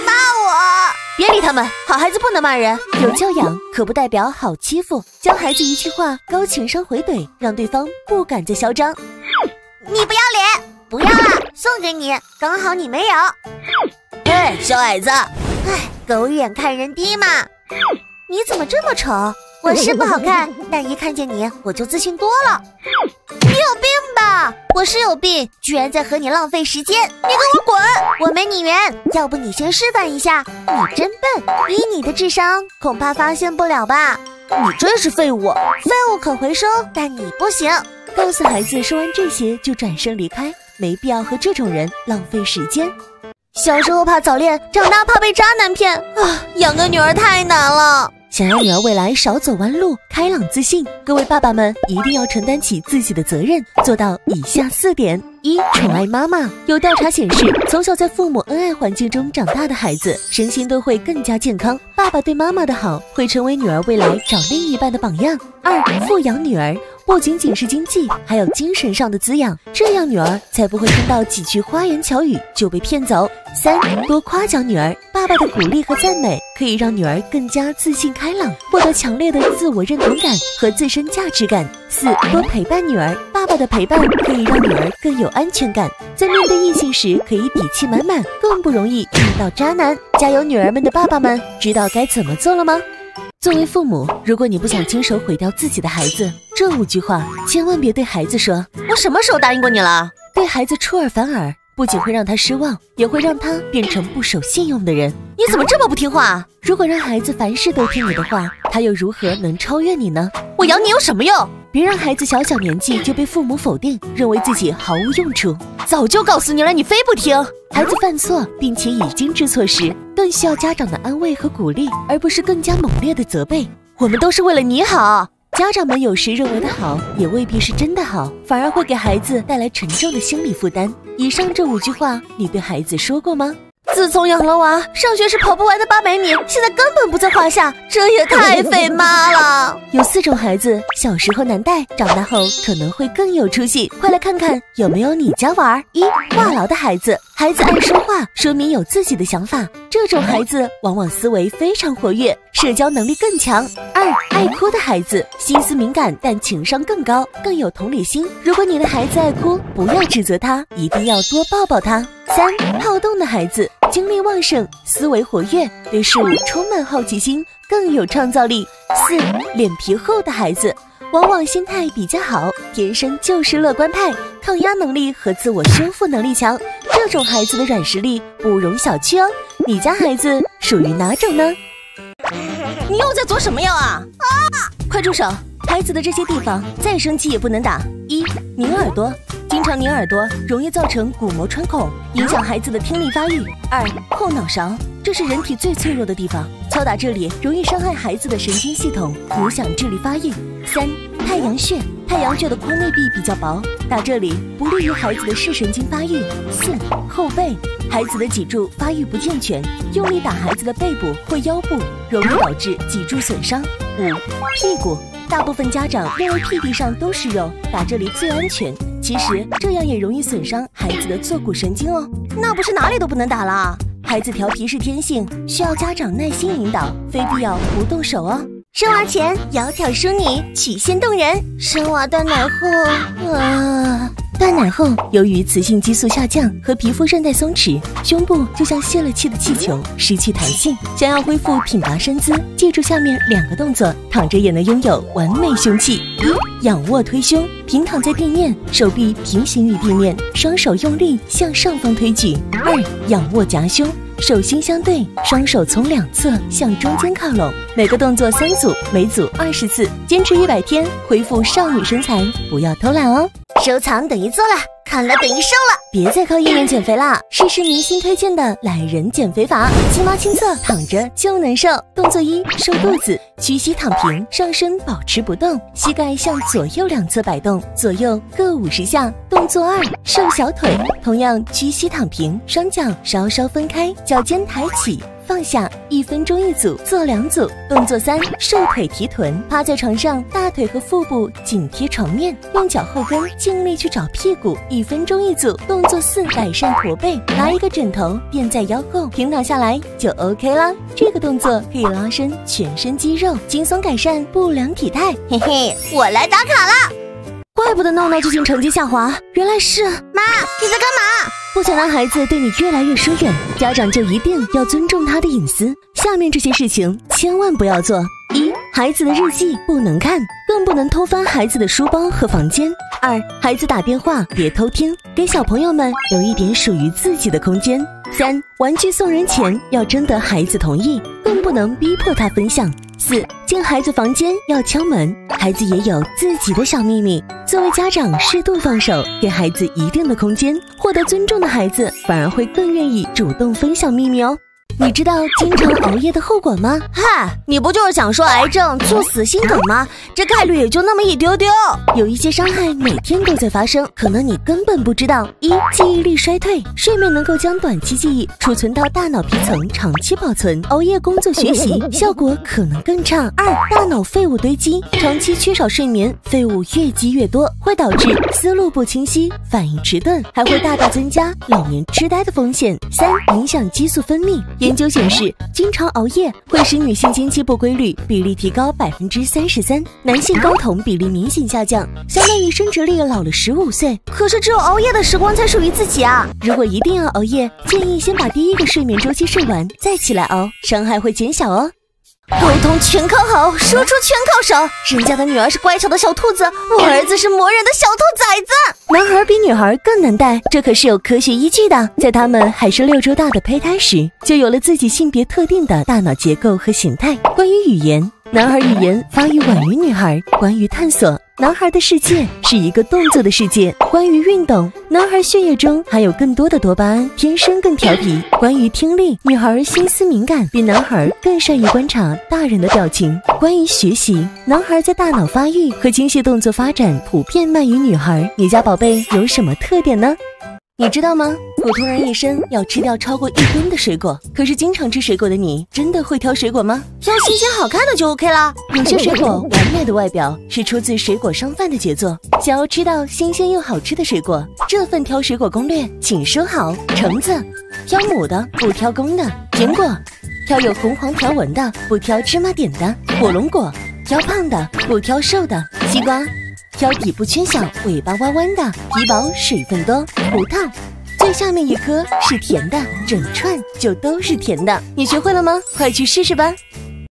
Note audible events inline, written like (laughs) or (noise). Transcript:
骂我！别理他们，好孩子不能骂人，有教养可不代表好欺负。教孩子一句话，高情商回怼，让对方不敢再嚣张。你不要脸！不要了，送给你，刚好你没有。哎，小矮子，哎，狗眼看人低嘛。你怎么这么丑？我是不好看，但一看见你，我就自信多了。你有病吧？我是有病，居然在和你浪费时间。你给我滚！我没你缘。要不你先示范一下？你真笨，以你的智商，恐怕发现不了吧？你真是废物，废物可回收，但你不行。告诉孩子，说完这些就转身离开，没必要和这种人浪费时间。小时候怕早恋，长大怕被渣男骗啊！养个女儿太难了。想要女儿未来少走弯路，开朗自信，各位爸爸们一定要承担起自己的责任，做到以下四点：一、宠爱妈妈。有调查显示，从小在父母恩爱环境中长大的孩子，身心都会更加健康。爸爸对妈妈的好，会成为女儿未来找另一半的榜样。二、富养女儿。不仅仅是经济，还有精神上的滋养，这样女儿才不会听到几句花言巧语就被骗走。三多夸奖女儿，爸爸的鼓励和赞美可以让女儿更加自信开朗，获得强烈的自我认同感和自身价值感。四多陪伴女儿，爸爸的陪伴可以让女儿更有安全感，在面对异性时可以底气满满，更不容易遇到渣男。加油，女儿们的爸爸们，知道该怎么做了吗？作为父母，如果你不想亲手毁掉自己的孩子，这五句话千万别对孩子说。我什么时候答应过你了？对孩子出尔反尔，不仅会让他失望，也会让他变成不守信用的人。你怎么这么不听话？如果让孩子凡事都听你的话，他又如何能超越你呢？我养你有什么用？别让孩子小小年纪就被父母否定，认为自己毫无用处。早就告诉你了，你非不听。孩子犯错并且已经知错时，更需要家长的安慰和鼓励，而不是更加猛烈的责备。我们都是为了你好。家长们有时认为的好，也未必是真的好，反而会给孩子带来沉重的心理负担。以上这五句话，你对孩子说过吗？自从养了娃，上学时跑不完的八百米，现在根本不在话下，这也太费妈了。(laughs) 有四种孩子，小时候难带，长大后可能会更有出息。快来看看有没有你家娃儿。一话痨的孩子，孩子爱说话，说明有自己的想法，这种孩子往往思维非常活跃，社交能力更强。二爱哭的孩子，心思敏感，但情商更高，更有同理心。如果你的孩子爱哭，不要指责他，一定要多抱抱他。三好动的孩子。精力旺盛，思维活跃，对事物充满好奇心，更有创造力。四脸皮厚的孩子，往往心态比较好，天生就是乐观派，抗压能力和自我修复能力强。这种孩子的软实力不容小觑哦。你家孩子属于哪种呢？你又在做什么药啊？啊！快住手！孩子的这些地方再生气也不能打。一拧耳朵。经常拧耳朵，容易造成鼓膜穿孔，影响孩子的听力发育。二后脑勺，这是人体最脆弱的地方，敲打这里容易伤害孩子的神经系统，影响智力发育。三太阳穴，太阳穴的眶内壁比较薄，打这里不利于孩子的视神经发育。四后背，孩子的脊柱发育不健全，用力打孩子的背部或腰部，容易导致脊柱损伤。五屁股，大部分家长认为屁屁上都是肉，打这里最安全。其实这样也容易损伤孩子的坐骨神经哦，那不是哪里都不能打了。孩子调皮是天性，需要家长耐心引导，非必要不动手哦。生娃前窈窕淑女，曲线动人；生娃断奶后，啊。断奶后，由于雌性激素下降和皮肤韧带松弛，胸部就像泄了气的气球，失去弹性。想要恢复挺拔身姿，记住下面两个动作，躺着也能拥有完美胸器：一、仰卧推胸，平躺在地面，手臂平行于地面，双手用力向上方推举；二、仰卧夹胸，手心相对，双手从两侧向中间靠拢。每个动作三组，每组二十次，坚持一百天，恢复少女身材，不要偷懒哦。收藏等于做了，看了等于瘦了，别再靠意念减肥啦！试试明星推荐的懒人减肥法，亲妈亲测，躺着就能瘦。动作一：瘦肚子，屈膝躺平，上身保持不动，膝盖向左右两侧摆动，左右各五十下。动作二：瘦小腿，同样屈膝躺平，双脚稍稍分开，脚尖抬起。放下，一分钟一组，做两组。动作三：瘦腿提臀，趴在床上，大腿和腹部紧贴床面，用脚后跟尽力去找屁股，一分钟一组。动作四：改善驼背，拿一个枕头垫在腰后，平躺下来就 OK 啦。这个动作可以拉伸全身肌肉，轻松改善不良体态。嘿嘿，我来打卡了。怪不得闹闹最近成绩下滑，原来是妈，你在干嘛？不想让孩子对你越来越疏远，家长就一定要尊重他的隐私。下面这些事情千万不要做：一、孩子的日记不能看，更不能偷翻孩子的书包和房间；二、孩子打电话别偷听，给小朋友们留一点属于自己的空间；三、玩具送人前要征得孩子同意，更不能逼迫他分享。四进孩子房间要敲门，孩子也有自己的小秘密。作为家长，适度放手，给孩子一定的空间，获得尊重的孩子反而会更愿意主动分享秘密哦。你知道经常熬夜的后果吗？嗨，你不就是想说癌症、猝死、心梗吗？这概率也就那么一丢丢。有一些伤害每天都在发生，可能你根本不知道。一、记忆力衰退，睡眠能够将短期记忆储存到大脑皮层，长期保存。熬夜工作学习 (laughs) 效果可能更差。二、大脑废物堆积，长期缺少睡眠，废物越积越多，会导致思路不清晰、反应迟钝，还会大大增加老年痴呆的风险。三、影响激素分泌。研究显示，经常熬夜会使女性经期不规律比例提高百分之三十三，男性睾酮比例明显下降，相当于生殖力老了十五岁。可是只有熬夜的时光才属于自己啊！如果一定要熬夜，建议先把第一个睡眠周期睡完，再起来熬，伤害会减小哦。沟通全靠吼，输出全靠手。人家的女儿是乖巧的小兔子，我儿子是磨人的小兔崽子。男孩比女孩更难带，这可是有科学依据的。在他们还是六周大的胚胎时，就有了自己性别特定的大脑结构和形态。关于语言。男孩语言发育晚于女孩。关于探索，男孩的世界是一个动作的世界。关于运动，男孩血液中含有更多的多巴胺，天生更调皮。关于听力，女孩心思敏感，比男孩更善于观察大人的表情。关于学习，男孩在大脑发育和精细动作发展普遍慢于女孩。你家宝贝有什么特点呢？你知道吗？普通人一生要吃掉超过一吨的水果，可是经常吃水果的你，真的会挑水果吗？挑新鲜好看的就 OK 了。有些水果完美的外表是出自水果商贩的杰作。想要吃到新鲜又好吃的水果，这份挑水果攻略请收好：橙子，挑母的，不挑公的；苹果，挑有红黄条纹的，不挑芝麻点的；火龙果，挑胖的，不挑瘦的；西瓜。挑底部圈小、尾巴弯弯的、皮薄、水分多。葡萄最下面一颗是甜的，整串就都是甜的。你学会了吗？快去试试吧。